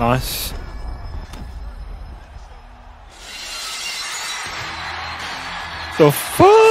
Nice. The fuck?